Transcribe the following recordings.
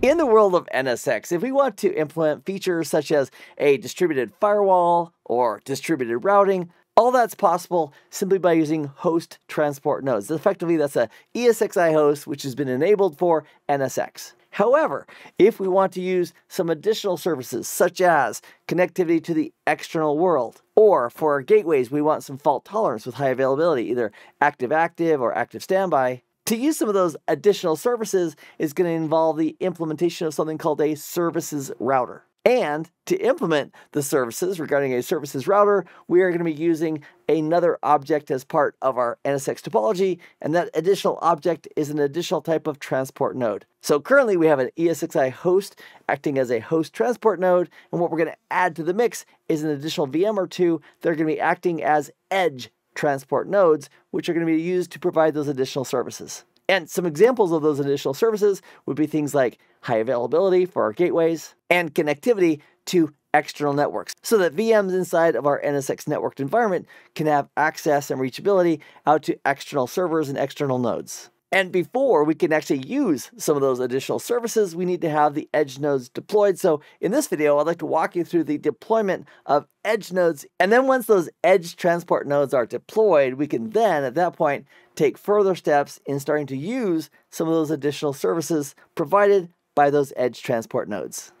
In the world of NSX, if we want to implement features such as a distributed firewall or distributed routing, all that's possible simply by using host transport nodes. Effectively, that's a ESXi host which has been enabled for NSX. However, if we want to use some additional services such as connectivity to the external world, or for our gateways, we want some fault tolerance with high availability, either active active or active standby, to use some of those additional services is going to involve the implementation of something called a services router. And to implement the services regarding a services router, we are going to be using another object as part of our NSX topology, and that additional object is an additional type of transport node. So currently we have an ESXi host acting as a host transport node, and what we're going to add to the mix is an additional VM or two that are going to be acting as edge transport nodes, which are going to be used to provide those additional services. And some examples of those additional services would be things like high availability for our gateways and connectivity to external networks so that VMs inside of our NSX networked environment can have access and reachability out to external servers and external nodes. And before we can actually use some of those additional services, we need to have the edge nodes deployed. So in this video, I'd like to walk you through the deployment of edge nodes. And then once those edge transport nodes are deployed, we can then at that point take further steps in starting to use some of those additional services provided by those edge transport nodes.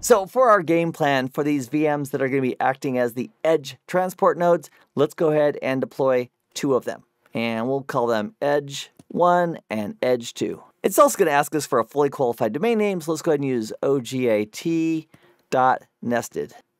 So for our game plan for these VMs that are going to be acting as the edge transport nodes, let's go ahead and deploy two of them. And we'll call them edge 1 and edge 2. It's also going to ask us for a fully qualified domain name, so let's go ahead and use ogit.nested.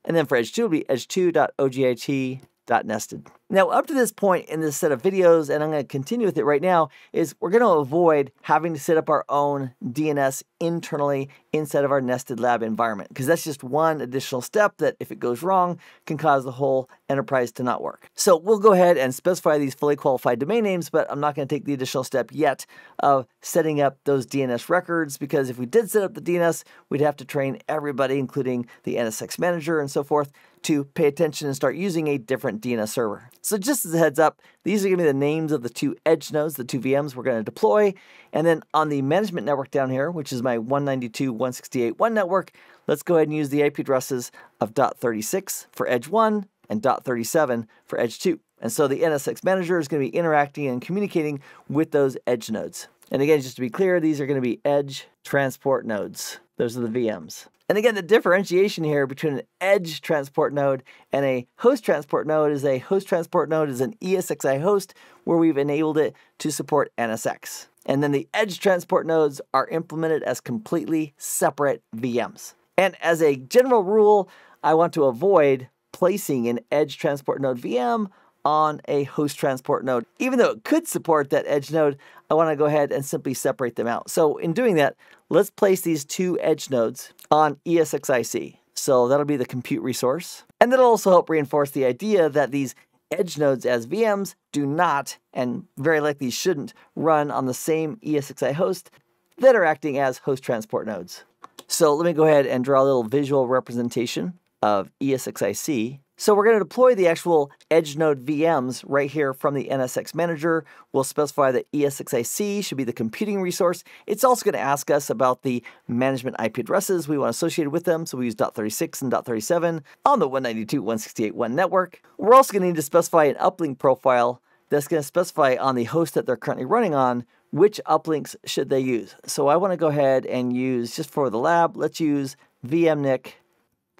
And then for edge 2, it'll be edge2.ogit nested. Now, up to this point in this set of videos, and I'm going to continue with it right now, is we're going to avoid having to set up our own DNS internally inside of our nested lab environment, because that's just one additional step that, if it goes wrong, can cause the whole enterprise to not work. So we'll go ahead and specify these fully qualified domain names, but I'm not going to take the additional step yet of setting up those DNS records, because if we did set up the DNS, we'd have to train everybody, including the NSX manager and so forth, to pay attention and start using a different DNS server. So just as a heads up, these are going to be the names of the two edge nodes, the two VMs we're going to deploy. And then on the management network down here, which is my 192.168.1 network, let's go ahead and use the IP addresses of .36 for edge 1 and .37 for edge 2. And so the NSX manager is going to be interacting and communicating with those edge nodes. And again, just to be clear, these are going to be edge transport nodes. Those are the VMs. And again, the differentiation here between an edge transport node and a host transport node is a host transport node is an ESXi host where we've enabled it to support NSX. And then the edge transport nodes are implemented as completely separate VMs. And as a general rule, I want to avoid placing an edge transport node VM on a host transport node. Even though it could support that edge node, I want to go ahead and simply separate them out. So in doing that, let's place these two edge nodes on ESXiC. So that'll be the compute resource. And that'll also help reinforce the idea that these edge nodes as VMs do not, and very likely shouldn't, run on the same ESXi host that are acting as host transport nodes. So let me go ahead and draw a little visual representation of ESXiC so we're going to deploy the actual edge node VMs right here from the NSX manager. We'll specify that ESXiC should be the computing resource. It's also going to ask us about the management IP addresses we want associated with them. So we use .36 and .37 on the 192.168.1 network. We're also going to need to specify an uplink profile that's going to specify on the host that they're currently running on which uplinks should they use. So I want to go ahead and use, just for the lab, let's use VMNIC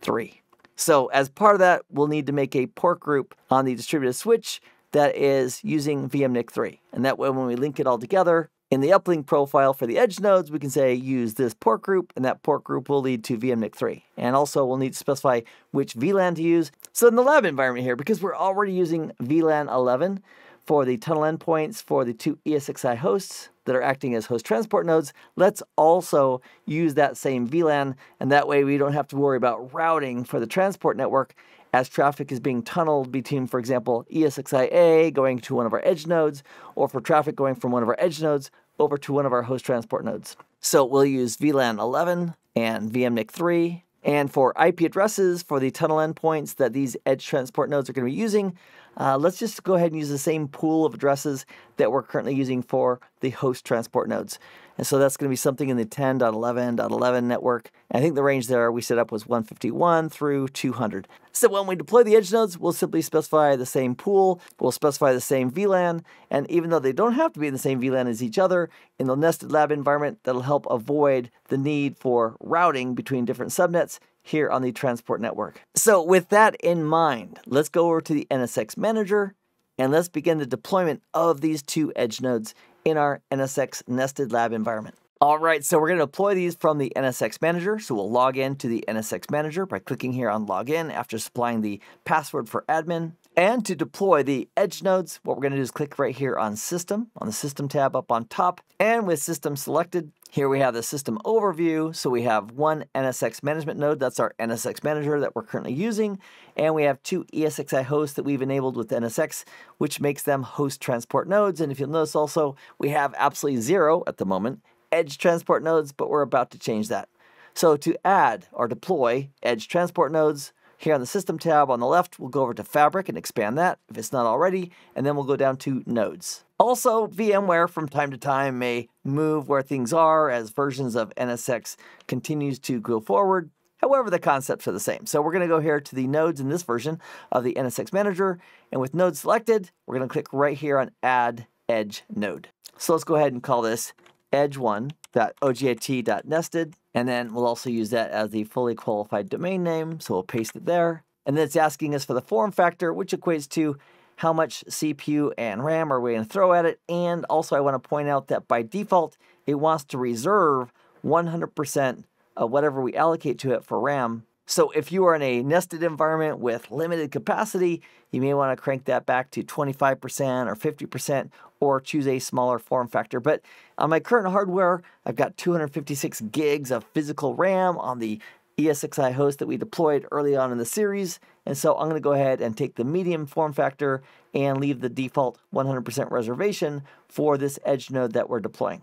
3. So as part of that, we'll need to make a port group on the distributed switch that is using VMNIC3. And that way, when we link it all together, in the uplink profile for the edge nodes, we can say use this port group, and that port group will lead to VMNIC3. And also, we'll need to specify which VLAN to use. So in the lab environment here, because we're already using VLAN 11 for the tunnel endpoints for the two ESXi hosts, that are acting as host transport nodes, let's also use that same VLAN, and that way we don't have to worry about routing for the transport network as traffic is being tunneled between, for example, ESXi-A going to one of our edge nodes, or for traffic going from one of our edge nodes over to one of our host transport nodes. So we'll use VLAN 11 and VMNIC 3 and for IP addresses for the tunnel endpoints that these edge transport nodes are going to be using, Uh, let's just go ahead and use the same pool of addresses that we're currently using for the host transport nodes. And so that's going to be something in the 10.11.11 network. I think the range there we set up was 151 through 200. So when we deploy the edge nodes, we'll simply specify the same pool, we'll specify the same VLAN, and even though they don't have to be in the same VLAN as each other, in the nested lab environment, that'll help avoid the need for routing between different subnets here on the transport network. So with that in mind, let's go over to the NSX Manager and let's begin the deployment of these two edge nodes in our NSX nested lab environment. All right, so we're going to deploy these from the NSX Manager. So we'll log in to the NSX Manager by clicking here on Login after supplying the password for admin. And to deploy the edge nodes, what we're going to do is click right here on System, on the System tab up on top. And with System selected, here we have the system overview. So we have one NSX management node, that's our NSX manager that we're currently using. And we have two ESXi hosts that we've enabled with NSX, which makes them host transport nodes. And if you'll notice also, we have absolutely zero at the moment edge transport nodes, but we're about to change that. So to add or deploy edge transport nodes, here on the System tab on the left, we'll go over to Fabric and expand that if it's not already, and then we'll go down to Nodes. Also, VMware from time to time may move where things are as versions of NSX continues to go forward. However, the concepts are the same. So we're going to go here to the nodes in this version of the NSX Manager, and with nodes selected, we're going to click right here on Add Edge Node. So let's go ahead and call this edge1.ogit.nested, and then we'll also use that as the fully qualified domain name, so we'll paste it there. And then it's asking us for the form factor, which equates to how much CPU and RAM are we going to throw at it. And also I want to point out that by default, it wants to reserve 100% of whatever we allocate to it for RAM. So if you are in a nested environment with limited capacity, you may want to crank that back to 25% or 50% or choose a smaller form factor. But on my current hardware, I've got 256 gigs of physical RAM on the ESXi host that we deployed early on in the series. And so I'm going to go ahead and take the medium form factor and leave the default 100% reservation for this edge node that we're deploying.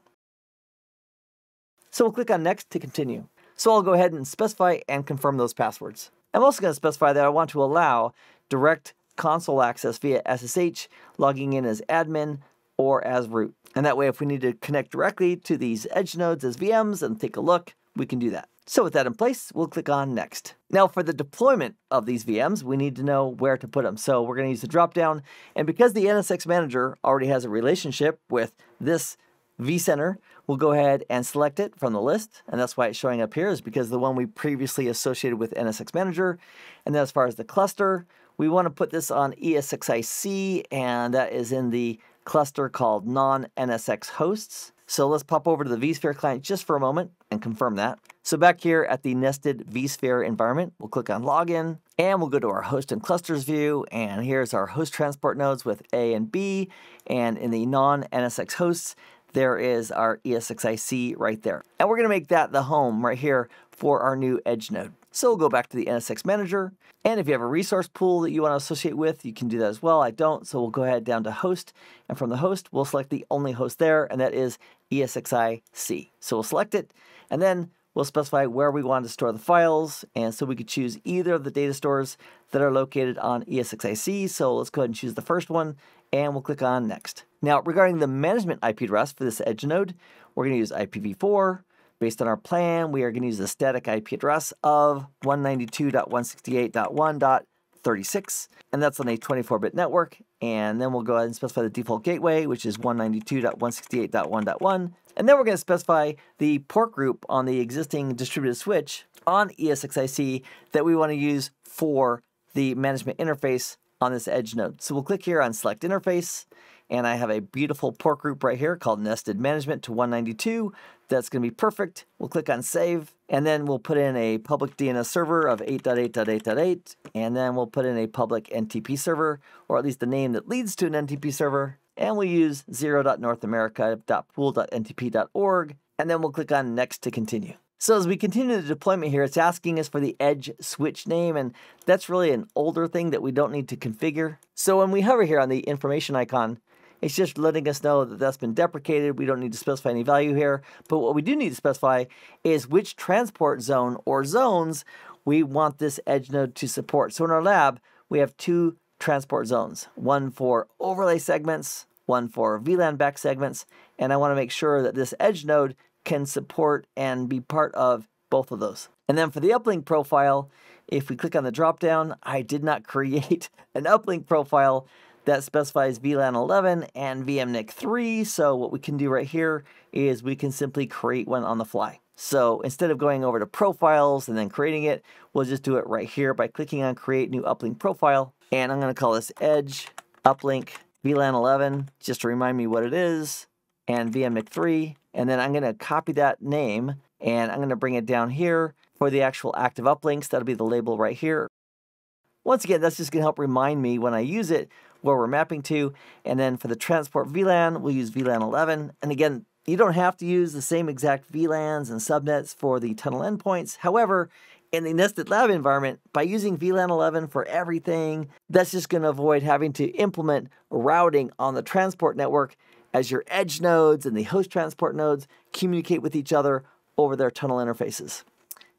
So we'll click on next to continue. So I'll go ahead and specify and confirm those passwords. I'm also going to specify that I want to allow direct console access via SSH, logging in as admin or as root. And that way, if we need to connect directly to these edge nodes as VMs and take a look, we can do that. So with that in place, we'll click on Next. Now for the deployment of these VMs, we need to know where to put them. So we're going to use the dropdown. And because the NSX Manager already has a relationship with this vCenter, we'll go ahead and select it from the list. And that's why it's showing up here is because the one we previously associated with NSX Manager. And then as far as the cluster, we want to put this on ESXiC, and that is in the cluster called non-NSX hosts. So let's pop over to the vSphere client just for a moment and confirm that. So back here at the nested vSphere environment, we'll click on login and we'll go to our host and clusters view. And here's our host transport nodes with A and B. And in the non-NSX hosts, there is our ESXiC right there. And we're going to make that the home right here for our new edge node. So we'll go back to the NSX Manager. And if you have a resource pool that you want to associate with, you can do that as well. I don't, so we'll go ahead down to host. And from the host, we'll select the only host there, and that is ESXiC. So we'll select it, and then we'll specify where we want to store the files. And so we could choose either of the data stores that are located on ESXiC. So let's go ahead and choose the first one, and we'll click on Next. Now, regarding the management IP address for this edge node, we're going to use IPv4. Based on our plan, we are going to use the static IP address of 192.168.1.36, and that's on a 24-bit network. And then we'll go ahead and specify the default gateway, which is 192.168.1.1. And then we're going to specify the port group on the existing distributed switch on ESXiC that we want to use for the management interface on this edge node. So we'll click here on Select Interface, and I have a beautiful port group right here called Nested Management to 192. That's going to be perfect. We'll click on Save, and then we'll put in a public DNS server of 8.8.8.8, and then we'll put in a public NTP server, or at least the name that leads to an NTP server, and we'll use 0.northamerica.pool.ntp.org, and then we'll click on Next to continue. So as we continue the deployment here, it's asking us for the edge switch name, and that's really an older thing that we don't need to configure. So when we hover here on the information icon, it's just letting us know that that's been deprecated. We don't need to specify any value here. But what we do need to specify is which transport zone or zones we want this edge node to support. So in our lab, we have two transport zones, one for overlay segments, one for VLAN back segments, and I want to make sure that this edge node can support and be part of both of those. And then for the uplink profile, if we click on the dropdown, I did not create an uplink profile that specifies VLAN 11 and VMNIC 3. So what we can do right here is we can simply create one on the fly. So instead of going over to profiles and then creating it, we'll just do it right here by clicking on create new uplink profile. And I'm going to call this edge uplink VLAN 11, just to remind me what it is, and VMNIC 3. And then I'm going to copy that name and I'm going to bring it down here for the actual active uplinks. That'll be the label right here. Once again, that's just going to help remind me when I use it where we're mapping to. And then for the transport VLAN, we'll use VLAN 11. And again, you don't have to use the same exact VLANs and subnets for the tunnel endpoints. However, in the nested lab environment, by using VLAN 11 for everything, that's just going to avoid having to implement routing on the transport network as your edge nodes and the host transport nodes communicate with each other over their tunnel interfaces.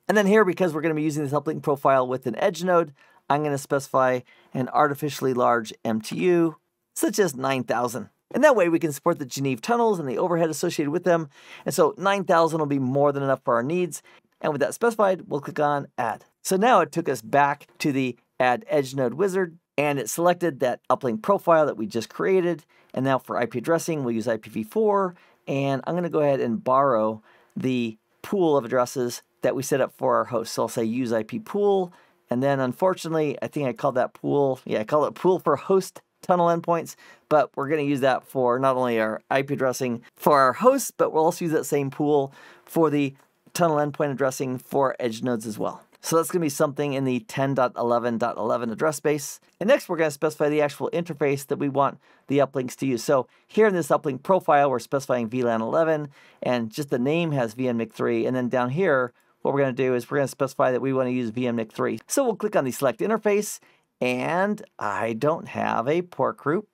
And then here, because we're going to be using this uplink profile with an edge node, I'm going to specify an artificially large MTU, such as 9000. And that way we can support the Geneve tunnels and the overhead associated with them. And so 9000 will be more than enough for our needs. And with that specified, we'll click on Add. So now it took us back to the Add Edge Node wizard, and it selected that uplink profile that we just created. And now for IP addressing, we'll use IPv4. And I'm going to go ahead and borrow the pool of addresses that we set up for our host. So I'll say use IP pool. And then unfortunately, I think I called that pool, yeah, I call it pool for host tunnel endpoints, but we're going to use that for not only our IP addressing for our hosts, but we'll also use that same pool for the tunnel endpoint addressing for edge nodes as well. So that's going to be something in the 10.11.11 address space. And next, we're going to specify the actual interface that we want the uplinks to use. So here in this uplink profile, we're specifying VLAN 11, and just the name has VMNIC 3. And then down here, what we're going to do is we're going to specify that we want to use VMNIC 3. So we'll click on the select interface, and I don't have a port group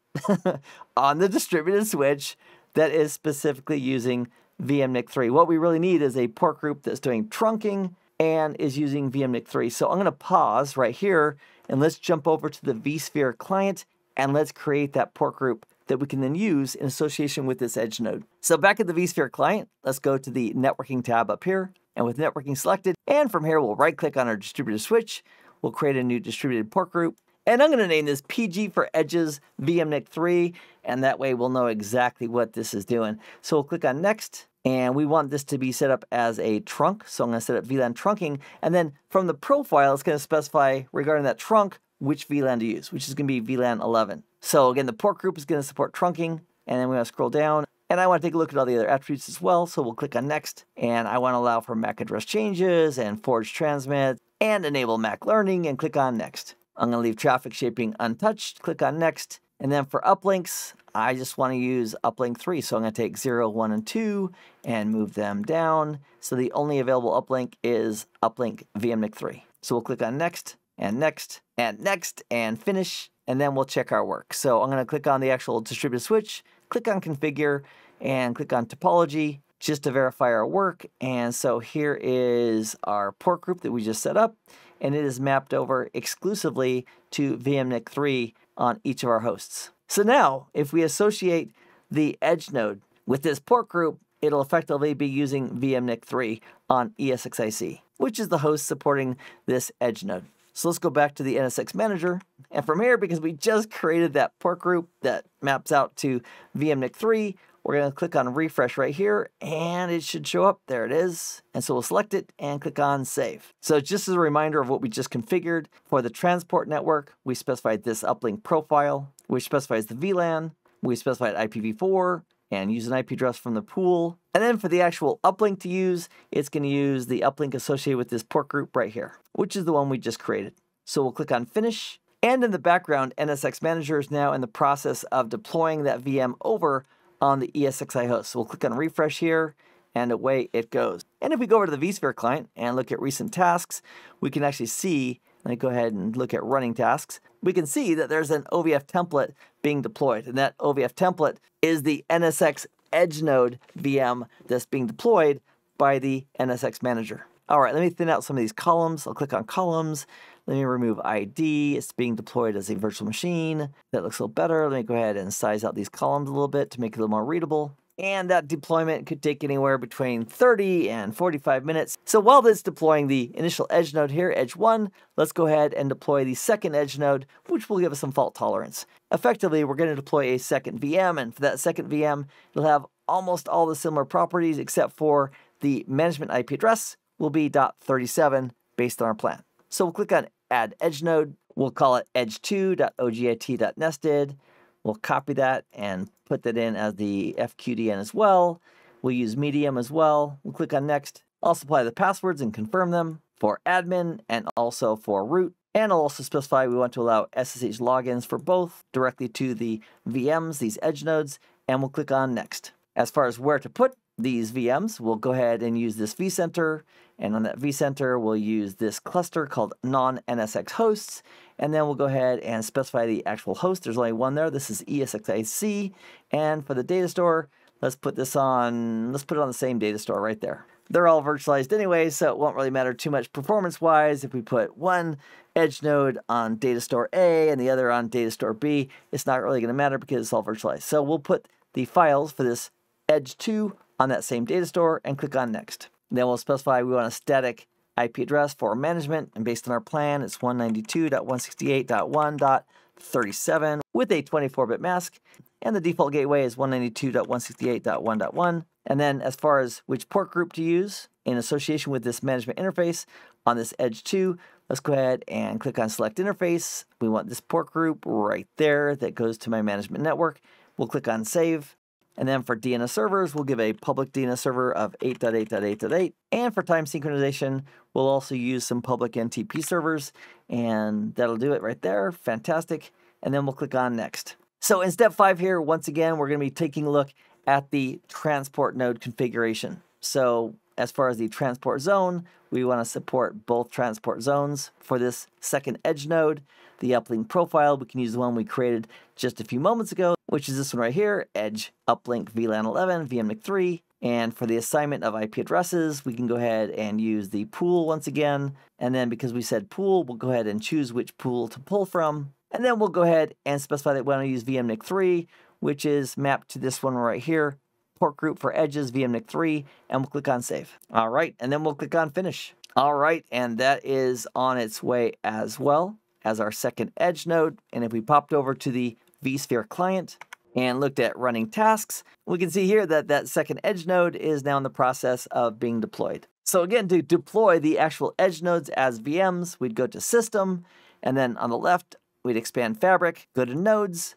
on the distributed switch that is specifically using VMNIC 3. What we really need is a port group that's doing trunking and is using VMNIC 3. So I'm going to pause right here and let's jump over to the vSphere client and let's create that port group that we can then use in association with this edge node. So back at the vSphere client, let's go to the networking tab up here and with networking selected, and from here we'll right click on our distributed switch, we'll create a new distributed port group, and I'm going to name this PG for Edges VMNIC 3, and that way we'll know exactly what this is doing. So we'll click on Next, and we want this to be set up as a trunk. So I'm to set up VLAN trunking. And then from the profile, it's going to specify regarding that trunk which VLAN to use, which is going to be VLAN 11. So again, the port group is going to support trunking. And then we're to scroll down. And I want to take a look at all the other attributes as well. So we'll click on Next. And I want to allow for MAC address changes and forge transmit and enable MAC learning and click on Next. I'm going to leave traffic shaping untouched, click on Next. And then for uplinks, I just want to use uplink 3. So I'm going to take 0, 1, and 2 and move them down. So the only available uplink is uplink VMNIC 3. So we'll click on next and next and next and finish. And then we'll check our work. So I'm going to click on the actual distributed switch, click on configure, and click on topology just to verify our work. And so here is our port group that we just set up. And it is mapped over exclusively to VMNIC 3 on each of our hosts. So now, if we associate the edge node with this port group, it'll effectively be using VMNIC 3 on ESXiC, which is the host supporting this edge node. So let's go back to the NSX manager. And from here, because we just created that port group that maps out to VMNIC 3, we're going to click on refresh right here and it should show up. There it is. And so we'll select it and click on save. So just as a reminder of what we just configured for the transport network, we specified this uplink profile, which specifies the VLAN. We specified IPv4 and use an IP address from the pool. And then for the actual uplink to use, it's going to use the uplink associated with this port group right here, which is the one we just created. So we'll click on finish. And in the background, NSX Manager is now in the process of deploying that VM over on the ESXi host. So we'll click on refresh here and away it goes. And if we go over to the vSphere client and look at recent tasks, we can actually see, let me go ahead and look at running tasks. We can see that there's an OVF template being deployed. And that OVF template is the NSX Edge Node VM that's being deployed by the NSX Manager. All right, let me thin out some of these columns. I'll click on columns. Let me remove ID. It's being deployed as a virtual machine. That looks a little better. Let me go ahead and size out these columns a little bit to make it a little more readable. And that deployment could take anywhere between 30 and 45 minutes. So while this deploying the initial edge node here, edge 1, let's go ahead and deploy the second edge node, which will give us some fault tolerance. Effectively, we're going to deploy a second VM, and for that second VM, it'll have almost all the similar properties except for the management IP address will be .37 based on our plan. So we'll click on Add Edge Node. We'll call it edge2.ogit.nested. We'll copy that and put that in as the FQDN as well. We'll use Medium as well. We'll click on Next. I'll supply the passwords and confirm them for admin and also for root. And I'll also specify we want to allow SSH logins for both directly to the VMs, these edge nodes, and we'll click on Next. As far as where to put these VMs, we'll go ahead and use this vCenter. And on that vCenter, we'll use this cluster called non-NSX hosts. And then we'll go ahead and specify the actual host. There's only one there. This is ESXiC. And for the data store, let's put this on, let's put it on the same data store right there. They're all virtualized anyway, so it won't really matter too much performance-wise. If we put one edge node on data store A and the other on data store B, it's not really going to matter because it's all virtualized. So we'll put the files for this edge 2 on that same data store and click on next. Then we'll specify we want a static IP address for management, and based on our plan, it's 192.168.1.37 with a 24-bit mask, and the default gateway is 192.168.1.1. And then as far as which port group to use in association with this management interface on this Edge 2, let's go ahead and click on Select Interface. We want this port group right there that goes to my management network. We'll click on Save, and then for DNS servers, we'll give a public DNS server of 8.8.8.8. And for time synchronization, we'll also use some public NTP servers. And that'll do it right there. Fantastic. And then we'll click on next. So in step five here, once again, we're going to be taking a look at the transport node configuration. So as far as the transport zone, we want to support both transport zones for this second edge node. The uplink profile, we can use the one we created just a few moments ago, which is this one right here, edge uplink VLAN 11, VMNIC 3. And for the assignment of IP addresses, we can go ahead and use the pool once again. And then because we said pool, we'll go ahead and choose which pool to pull from. And then we'll go ahead and specify that we want to use VMNIC 3, which is mapped to this one right here, port group for edges, VMNIC 3, and we'll click on save. All right, and then we'll click on finish. All right, and that is on its way as well as our second edge node. And if we popped over to the vSphere client and looked at running tasks, we can see here that that second edge node is now in the process of being deployed. So again, to deploy the actual edge nodes as VMs, we'd go to System, and then on the left, we'd expand Fabric, go to Nodes,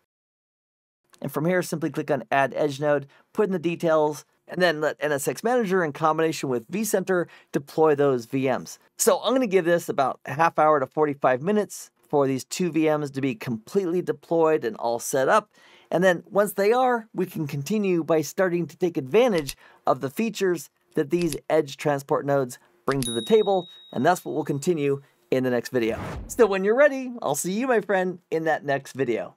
and from here, simply click on Add Edge Node, put in the details, and then let NSX Manager in combination with vCenter deploy those VMs. So I'm going to give this about a half hour to 45 minutes for these two VMs to be completely deployed and all set up. And then once they are, we can continue by starting to take advantage of the features that these edge transport nodes bring to the table. And that's what we'll continue in the next video. So when you're ready, I'll see you, my friend, in that next video.